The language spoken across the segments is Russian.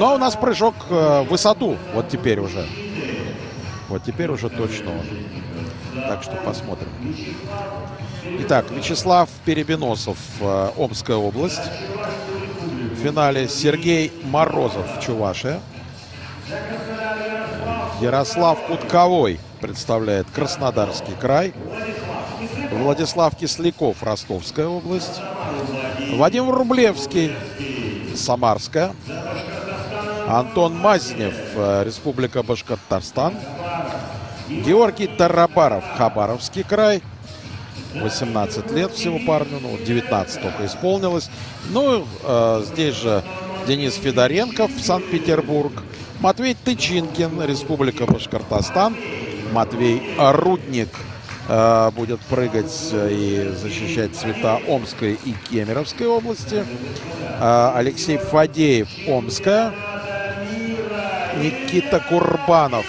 А у нас прыжок э, в высоту. Вот теперь уже. Вот теперь уже точно он. Так что посмотрим. Итак, Вячеслав Перебеносов, э, Омская область. В финале Сергей Морозов, Чувашия. Ярослав Кутковой представляет Краснодарский край. Владислав Кисляков, Ростовская область. Вадим Рублевский, Самарская. Антон Мазнев, э, Республика Башкортостан. Георгий Тарабаров, Хабаровский край. 18 лет всего парню, ну, 19 только исполнилось. Ну, э, здесь же Денис Федоренков, Санкт-Петербург. Матвей Тычинкин, Республика Башкортостан. Матвей Рудник э, будет прыгать и защищать цвета Омской и Кемеровской области. Э, Алексей Фадеев, Омская. Никита Курбанов.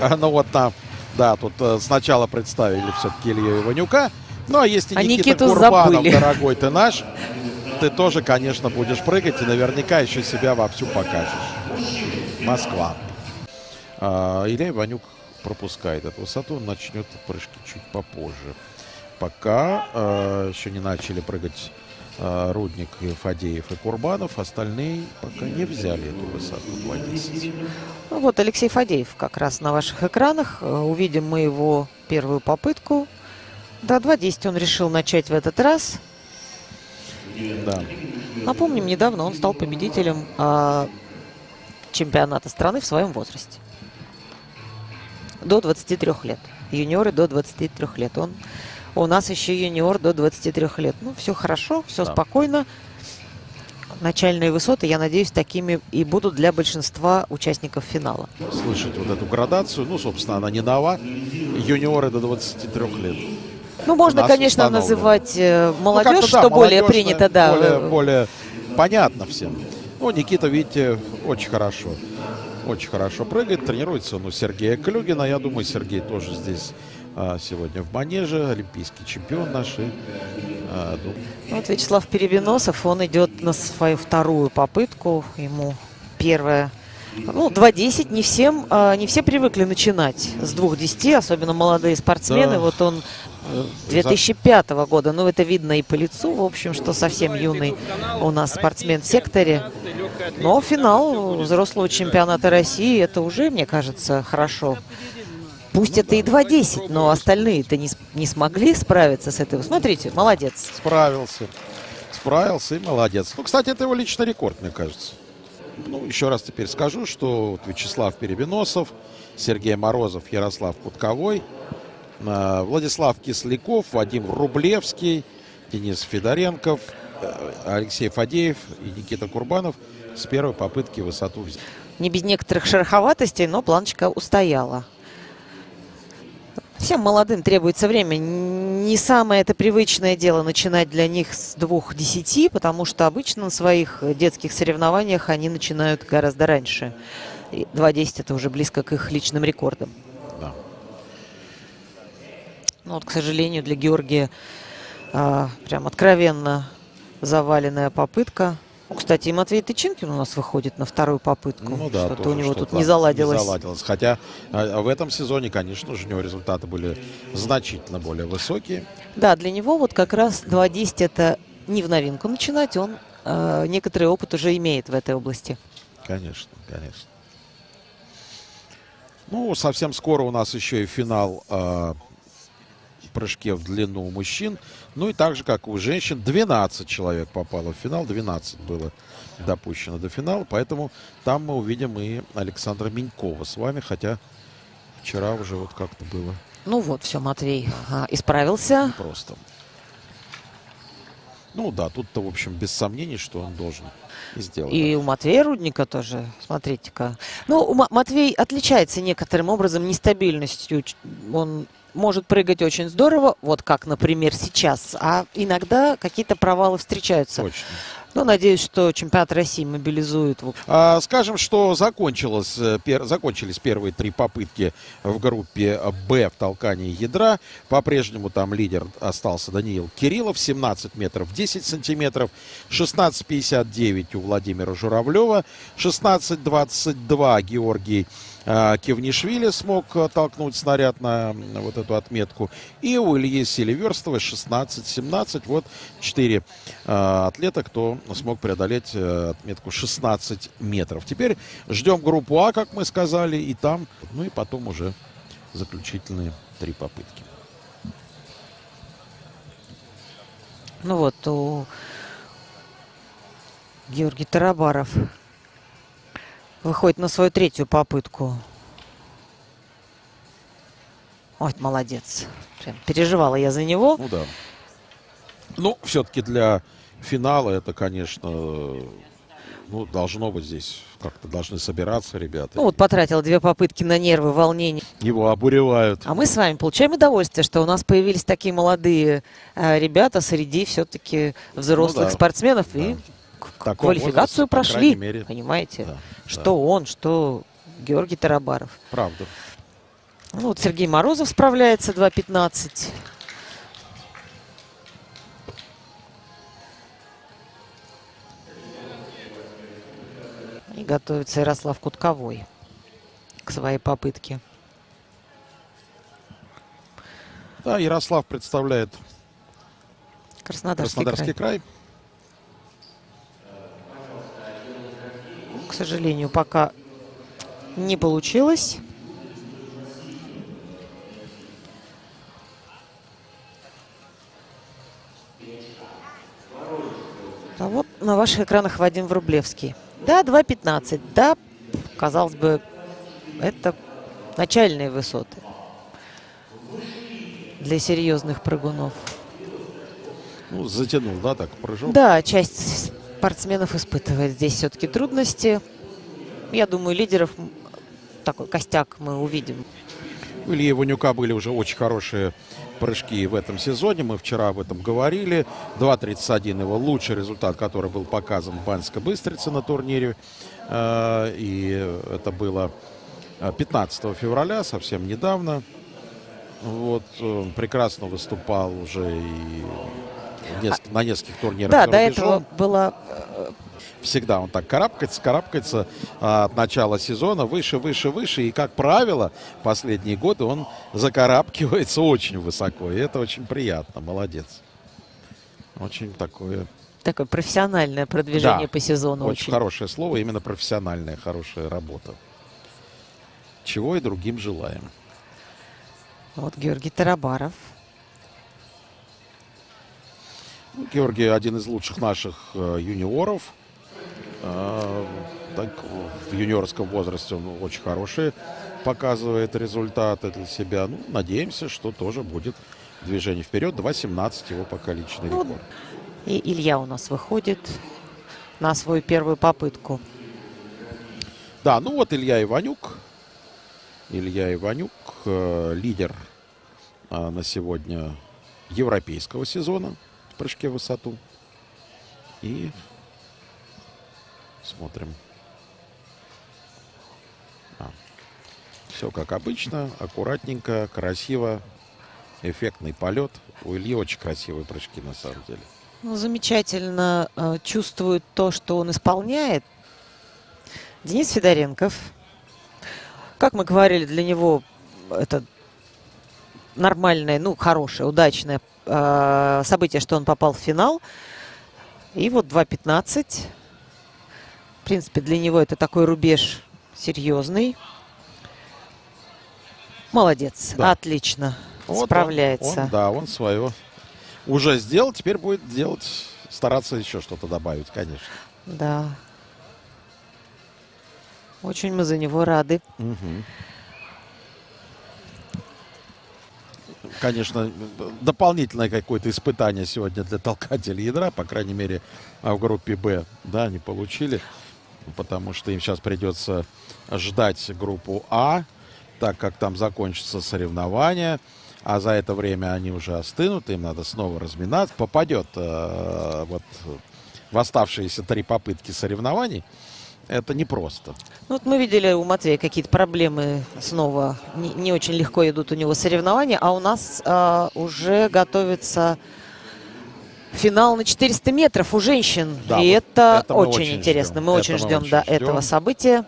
Э, ну вот там, да, тут э, сначала представили все-таки Илью Иванюка. Ну а если А Никита Никиту Курбанов, забыли. дорогой ты наш, ты тоже, конечно, будешь прыгать и наверняка еще себя вовсю покажешь. Москва. А, Илья Иванюк пропускает эту высоту, он начнет прыжки чуть попозже. Пока э, еще не начали прыгать Рудник, и Фадеев и Курбанов, остальные пока не взяли эту высоту 2.10. Ну вот Алексей Фадеев как раз на ваших экранах. Э, Увидим мы его первую попытку. Да, 2.10 он решил начать в этот раз. Да. Напомним, недавно он стал победителем а, чемпионата страны в своем возрасте. До 23 лет. Юниоры до 23 лет. Он у нас еще юниор до 23 лет. Ну, все хорошо, все Да. спокойно. Начальные высоты, я надеюсь, такими и будут для большинства участников финала. Слышать вот эту градацию, ну, собственно, она не нова. Юниоры до 23 лет. Ну, можно, конечно, называть э, Ну, молодежь, как-то, да, что более принято, да. Более, более понятно всем. Ну, Никита, видите, очень хорошо. Очень хорошо прыгает. Тренируется он у Сергея Клюгина. Я думаю, Сергей тоже здесь а, сегодня в манеже. Олимпийский чемпион наш. И, а, ну, Вот Вячеслав Перебеносов, он идет на свою вторую попытку. Ему первая. Ну, 2.10 не всем, а, не все привыкли начинать с 2.10, особенно молодые спортсмены. Да. Вот он 2005 года, ну, это видно и по лицу, в общем, что совсем юный у нас спортсмен в секторе. Но финал взрослого чемпионата России, это уже, мне кажется, хорошо. Пусть это и 2.10, но остальные-то не, не смогли справиться с этой. Смотрите, молодец. справился. Справился и молодец. Ну, кстати, это его личный рекорд, мне кажется. Ну, еще раз теперь скажу, что вот Вячеслав Перебеносов, Сергей Морозов, Ярослав Кутковой, э, Владислав Кисляков, Вадим Рублевский, Денис Федоренков, э, Алексей Фадеев и Никита Курбанов с первой попытки высоту взяли. Не без некоторых шероховатостей, но планочка устояла. Всем молодым требуется время. Не самое это привычное дело начинать для них с двух десяти, потому что обычно на своих детских соревнованиях они начинают гораздо раньше. И 2.10 это уже близко к их личным рекордам. Ну вот, к сожалению, для Георгия а, прям откровенно заваленная попытка. Ну, кстати, и Матвей Тычинкин у нас выходит на вторую попытку. Ну да, Что-то у него что-то тут не заладилось. не заладилось. Хотя э, в этом сезоне, конечно же, у него результаты были значительно более высокие. Да, для него вот как раз 2.10 это не в новинку начинать, он э, некоторый опыт уже имеет в этой области. Конечно, конечно. Ну, совсем скоро у нас еще и финал э, прыжке в длину у мужчин. Ну и так же, как и у женщин, 12 человек попало в финал, 12 было допущено до финала. Поэтому там мы увидим и Александра Минькова с вами, хотя вчера уже вот как-то было Ну вот, все, Матвей а, исправился. просто. Ну да, тут-то, в общем, без сомнений, что он должен сделать. И у Матвея Рудника тоже, смотрите-ка. Ну, Матвей отличается некоторым образом нестабильностью. Он может прыгать очень здорово, вот как, например, сейчас, а иногда какие-то провалы встречаются. Точно. Ну, надеюсь, что чемпионат России мобилизует. А, скажем, что закончилось, э, закончились первые три попытки в группе Б в толкании ядра. По-прежнему там лидер остался Даниил Кириллов, 17 метров 10 сантиметров, 16,59 у Владимира Журавлева, 16,22 Георгий Кевнишвили смог толкнуть снаряд на вот эту отметку. И у Ильи Селиверстова 16-17. Вот четыре а, атлета, кто смог преодолеть э, отметку 16 метров. Теперь ждем группу А, как мы сказали, и там, ну и потом уже заключительные три попытки. Ну вот, у Георгий Тарабаров Выходит на свою третью попытку. Ой, молодец. Прям переживала я за него. Ну да. Ну, все-таки для финала это, конечно, ну, должно быть здесь как-то должны собираться ребята. Ну, вот потратил две попытки на нервы, волнение. Его обуревают. А мы с вами получаем удовольствие, что у нас появились такие молодые э, ребята среди все-таки взрослых ну, да. спортсменов. Да. И квалификацию возрасте, прошли, мере, понимаете? Да, что да. он, что Георгий Тарабаров. Правда. Ну, вот Сергей Морозов справляется 2.15. И готовится Ярослав Кутковой к своей попытке. Да, Ярослав представляет Краснодарский, Краснодарский край. край. Сожалению, пока не получилось. А вот на ваших экранах Вадим Врублевский. Да, 2.15. Да, казалось бы, это начальные высоты для серьезных прыгунов. Ну, затянул, да, так, прыжок? Да, часть спортсменов испытывает здесь все-таки трудности. Я думаю, лидеров такой костяк мы увидим. У Ильи Иванюка были уже очень хорошие прыжки в этом сезоне. Мы вчера об этом говорили. 2.31 его лучший результат, который был показан в Банской Быстрице на турнире. Э, и это было 15 февраля, совсем недавно. Вот, он прекрасно выступал уже и неск- на нескольких турнирах. Да, до этого было... Э, Всегда он так карабкается, карабкается а, от начала сезона выше, выше, выше. И, как правило, последние годы он закарабкивается очень высоко. И это очень приятно. Молодец. Очень такое... Такое профессиональное продвижение да, по сезону. Очень, очень хорошее слово. Именно профессиональная, хорошая работа. Чего и другим желаем. Вот Георгий Тарабаров Георгий один из лучших наших э, юниоров. Э, так, в юниорском возрасте он очень хорошие показывает результаты для себя. Ну, надеемся, что тоже будет движение вперед. 2.17 его пока личный ну, рекорд. И Илья у нас выходит на свою первую попытку. Да, ну вот Илья Иванюк. Илья Иванюк, э, лидер э, на сегодня европейского сезона прыжке в высоту. И смотрим. А. Все как обычно, аккуратненько, красиво, эффектный полет. У Ильи очень красивые прыжки на самом деле. Ну, замечательно э, чувствует то, что он исполняет. Денис Федоренков. Как мы говорили, для него это нормальное, ну, хорошее, удачное э, событие, что он попал в финал. И вот 2.15. В принципе, для него это такой рубеж серьезный. Молодец, да. отлично, вот справляется. Он, он, да, он свое уже сделал, теперь будет делать, стараться еще что-то добавить, конечно. Да. Очень мы за него рады. Угу. Конечно, дополнительное какое-то испытание сегодня для толкателей ядра, по крайней мере, в группе Б, да, они получили, потому что им сейчас придется ждать группу А, так как там закончатся соревнования, а за это время они уже остынут, им надо снова разминаться. Попадет э, вот в оставшиеся три попытки соревнований, это непросто. Ну, вот мы видели у Матвея какие-то проблемы снова. Не, не очень легко идут у него соревнования, а у нас а, уже готовится финал на 400 метров у женщин. Да, И вот это, это очень очень интересно. ждем. Мы Это очень ждем очень до ждем. этого события.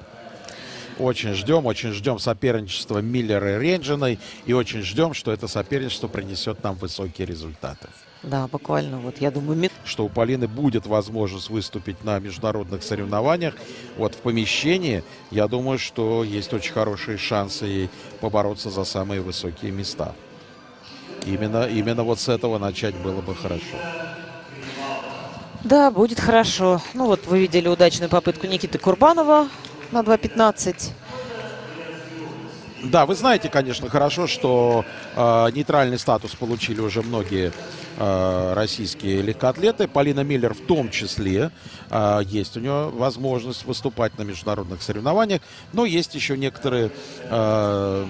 Очень ждем, очень ждем соперничества Миллера и Ренджиной. И очень ждем, что это соперничество принесет нам высокие результаты. Да, буквально вот, я думаю, мин- Что у Полины будет возможность выступить на международных соревнованиях. Вот в помещении, я думаю, что есть очень хорошие шансы ей побороться за самые высокие места. Именно, именно вот с этого начать было бы хорошо. Да, будет хорошо. Ну вот вы видели удачную попытку Никиты Курбанова на 2.15. Да, вы знаете, конечно, хорошо, что э, нейтральный статус получили уже многие российские легкоатлеты. Полина Миллер в том числе. Э, есть у нее возможность выступать на международных соревнованиях. Но есть еще некоторые, э,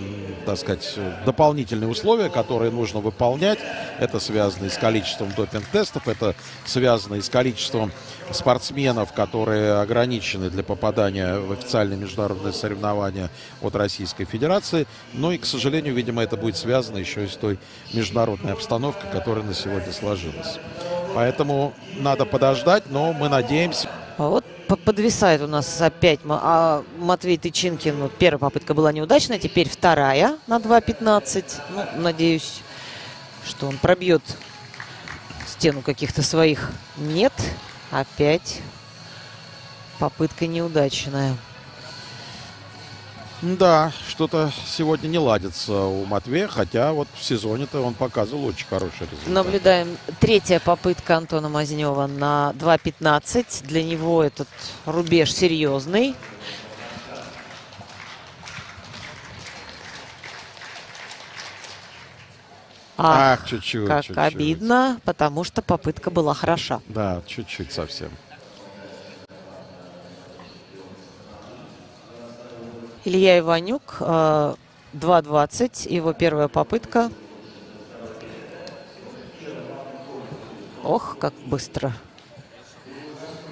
так сказать, дополнительные условия, которые нужно выполнять. Это связано и с количеством допинг-тестов, это связано и с количеством спортсменов, которые ограничены для попадания в официальные международные соревнования от Российской Федерации. Ну и, к сожалению, видимо, это будет связано еще и с той международной обстановкой, которая на сегодня сложилась. Поэтому надо подождать, но мы надеемся. А вот по- подвисает у нас опять а Матвей Тычинкин. Вот первая попытка была неудачная, теперь вторая на 2.15. Ну, надеюсь, что он пробьет стену каких-то своих. Нет, опять попытка неудачная. Да, что-то сегодня не ладится у Матвея, хотя вот в сезоне-то он показывал очень хороший результат. Наблюдаем третья попытка Антона Мазнева на 2.15. Для него этот рубеж серьезный. Ах, Ах, чуть-чуть. как чуть-чуть. обидно, потому что попытка была хороша. Да, чуть-чуть совсем. Илья Иванюк, э, 2.20, его первая попытка. Ох, как быстро.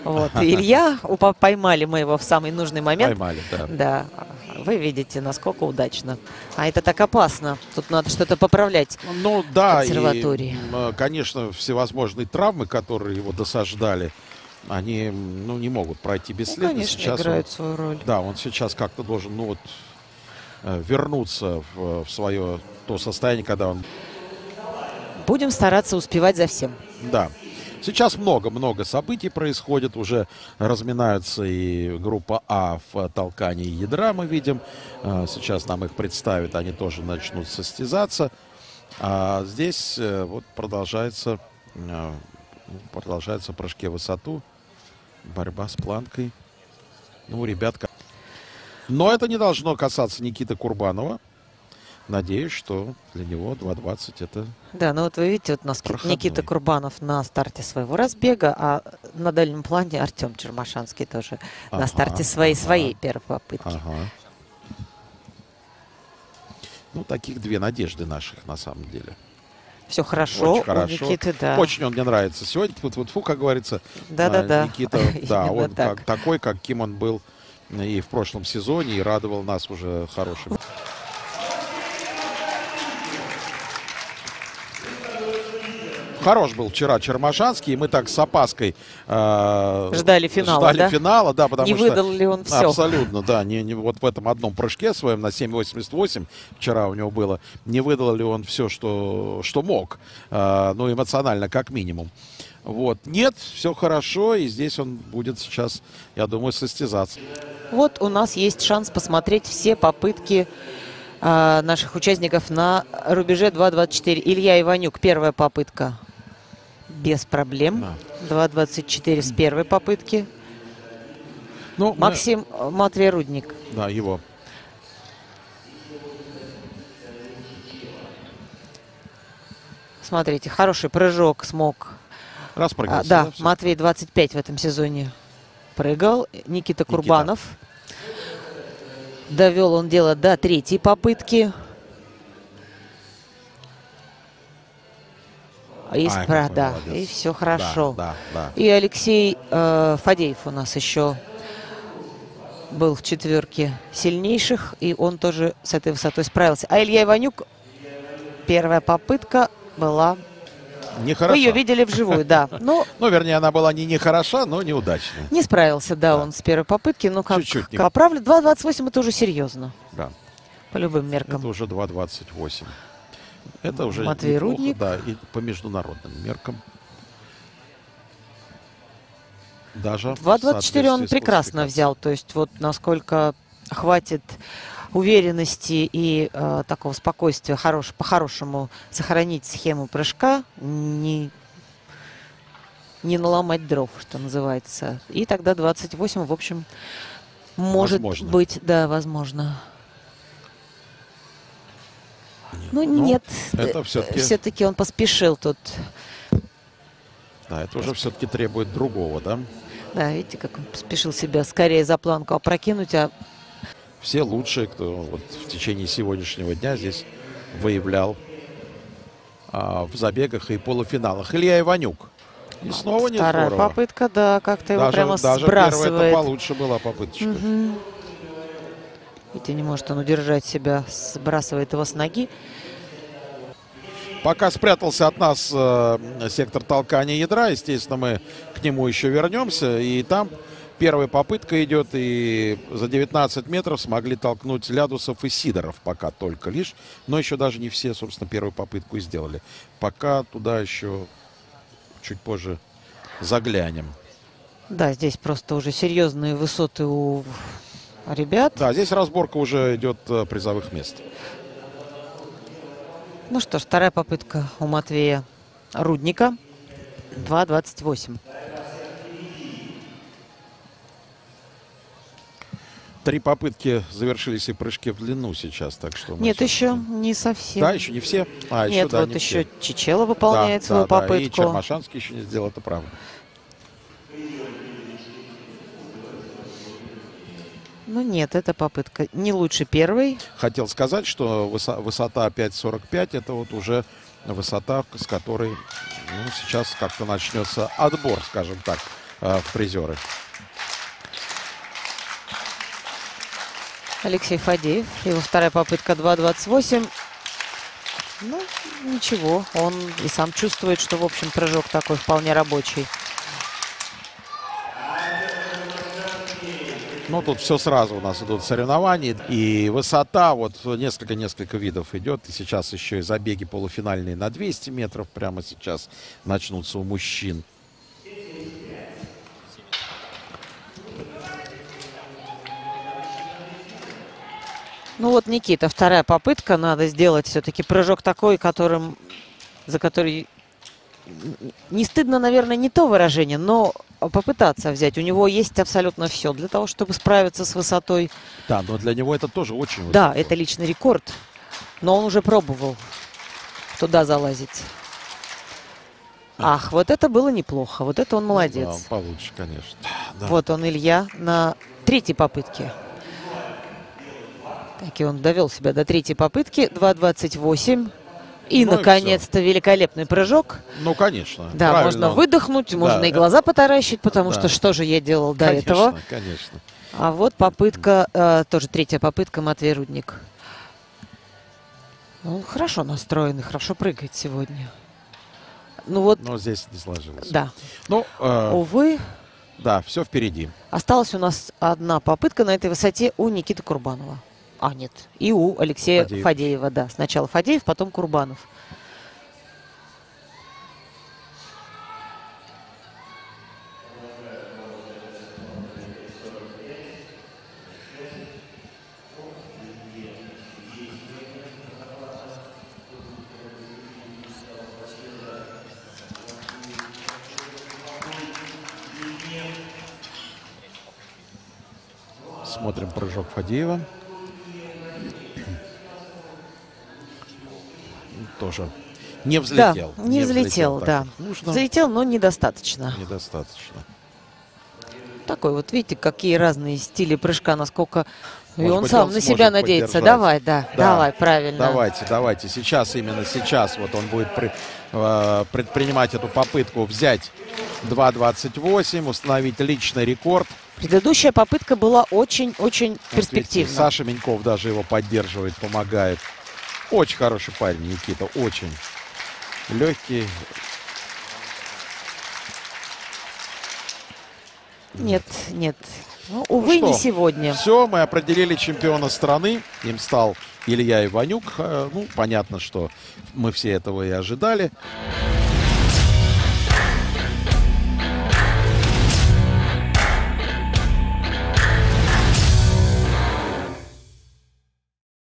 Вот, и Илья, поймали мы его в самый нужный момент. Поймали, да. Да, вы видите, насколько удачно. А это так опасно. Тут надо что-то поправлять. Ну да, и, консерватории. э, конечно, всевозможные травмы, которые его досаждали, они ну, не могут пройти Ну, бесследно. конечно, Сейчас он- играют свою роль. да, он сейчас как-то должен, ну вот, э, вернуться в, в свое то состояние, когда он Будем стараться успевать за всем. Да. Сейчас много-много событий происходит. Уже разминаются и группа А в толкании ядра, мы видим. А, Сейчас нам их представят, они тоже начнут состязаться. А здесь э, вот продолжается, э, продолжаются прыжки в высоту, борьба с планкой. Ну, ребятка. Но это не должно касаться Никиты Курбанова. Надеюсь, что для него 2.20 это Да, ну вот вы видите, вот у нас Проходной. Никита Курбанов на старте своего разбега, а на дальнем плане Артем Чермашанский тоже Ага, на старте своей, ага. своей первой попытки. Ага. Ну, таких две надежды наших, на самом деле. Все хорошо, Очень хорошо. Никиты, да. Очень он мне нравится. Сегодня, вот, вот, фу, как говорится, Да-да-да. а, Никита, да, он так. как, такой, каким он был и в прошлом сезоне, и радовал нас уже хорошим. Хорош был вчера Чермашанский, и мы так с опаской э, Ждали финала, ждали да? финала, да, потому Не что выдал ли он все? Абсолютно, да. Не, не, вот в этом одном прыжке своем на 7.88 вчера у него было, не выдал ли он все, что, что мог. А, ну, эмоционально, как минимум. Вот. Нет, все хорошо, и здесь он будет сейчас, я думаю, состязаться. Вот у нас есть шанс посмотреть все попытки а, наших участников на рубеже 2.24. Илья Иванюк, первая попытка. Без проблем. Да. 2.24 с первой попытки. Ну, мы- Максим э, Матвей Рудник. да, его. Смотрите, хороший прыжок смог. А, Распрыгнулся. да, всё? Матвей 25 в этом сезоне прыгал. Никита Курбанов. Довел он дело до третьей попытки. И, Ай, спра- какой да, молодец. и все хорошо. Да, да, И Алексей э, Фадеев у нас еще был в четверке сильнейших, и он тоже с этой высотой справился. А Илья Иванюк, первая попытка была... да. Нехорошо. Вы ее видели вживую, да. Ну, Ну, вернее, она была не нехороша, но неудачная. не справился, да, Да. он с первой попытки. Ну, как, Чуть-чуть не- как поправлю. 2.28 это уже серьезно, Да. по любым меркам. Это уже 2.28. Это уже Матвей неплохо, Рудник. Да, и по международным меркам. Даже в 2.24 он прекрасно взял. То есть вот насколько хватит уверенности и э, такого спокойствия хорош, по-хорошему сохранить схему прыжка, не, не наломать дров, что называется. И тогда 28, в общем, может Возможно. быть, да, возможно. Ну, Ну, нет, это всё-таки- все-таки он поспешил тут. Да, это уже все-таки требует другого, да? Да, видите, как он поспешил себя скорее за планку опрокинуть, а Все лучшие, кто вот в течение сегодняшнего дня здесь выявлял а, в забегах и полуфиналах. Илья Иванюк. И снова не Вторая здорово. попытка, да, как-то его Даже, прямо даже первая это сбрасывает. получше была попыточка. Мгм. Видите, не может он удержать себя, сбрасывает его с ноги. Пока спрятался от нас э, сектор толкания ядра, естественно, мы к нему еще вернемся. И там первая попытка идет, и за 19 метров смогли толкнуть Лядусов и Сидоров пока только лишь. Но еще даже не все, собственно, первую попытку и сделали. Пока туда еще чуть позже заглянем. Да, здесь просто уже серьезные высоты у ребят. Да, здесь разборка уже идет э, призовых мест. Ну что ж, вторая попытка у Матвея Рудника. 2.28. Три попытки завершились и прыжки в длину сейчас, так что... Нет, сейчас- еще не совсем. Да, еще не все? А, еще, Нет, да, вот не еще все. Чечела выполняет Да, свою да, да, И попытку. Чермашанский еще не сделал, это правда. Ну нет, эта попытка не лучше первой. Хотел сказать, что высо- высота 5.45 это вот уже высота, с которой ну, сейчас как-то начнется отбор, скажем так, э, в призеры. Алексей Фадеев. Его вторая попытка 2.28. Ну, ничего. Он и сам чувствует, что, в общем, прыжок такой вполне рабочий. Ну, тут все сразу у нас идут соревнования. И высота, вот несколько-несколько видов идет. И сейчас еще и забеги полуфинальные на 200 метров прямо сейчас начнутся у мужчин. Ну вот, Никита, вторая попытка. Надо сделать все-таки прыжок такой, которым, за который не стыдно, наверное, не то выражение, но попытаться взять. У него есть абсолютно все для того, чтобы справиться с высотой. Да, но для него это тоже очень Да, высоко. это личный рекорд, но он уже пробовал туда залазить. Ах, вот это было неплохо. Вот это он молодец. Да, получше, конечно. Да. Вот он, Илья, на третьей попытке. Так и он довел себя до третьей попытки. 2.28. И, Ну наконец-то, великолепный прыжок. Ну, конечно. Да, правильно можно выдохнуть, можно и это- глаза потаращить, потому Да. что что же я делал до конечно, этого. Конечно. А вот попытка, э, тоже третья попытка Матвей Рудник. Он хорошо настроен и хорошо прыгает сегодня. Ну вот, Но здесь не сложилось. да. Ну, э, Увы, да, все впереди. осталась у нас одна попытка на этой высоте у Никиты Курбанова. А, нет, и у Алексея Фадеев. Фадеева, да. Сначала Фадеев, потом Курбанов. Смотрим прыжок Фадеева. Тоже не взлетел. да, не взлетел, так, да. Нужно. Взлетел, но недостаточно. Недостаточно. Такой вот, видите, какие разные стили прыжка, насколько... и Может он быть, сам он на себя надеется. поддержать. Давай, да, Да, давай, правильно. Давайте, давайте. Сейчас, именно сейчас, вот он будет пры- э, предпринимать эту попытку взять 2.28, установить личный рекорд. Предыдущая попытка была очень-очень перспективна. Саша Меньков даже его поддерживает, помогает. Очень хороший парень, Никита, очень. Легкий. Нет, нет. Ну, увы, что, не сегодня. Все, мы определили чемпиона страны. Им стал Илья Иванюк. Э, Ну, понятно, что мы все этого и ожидали.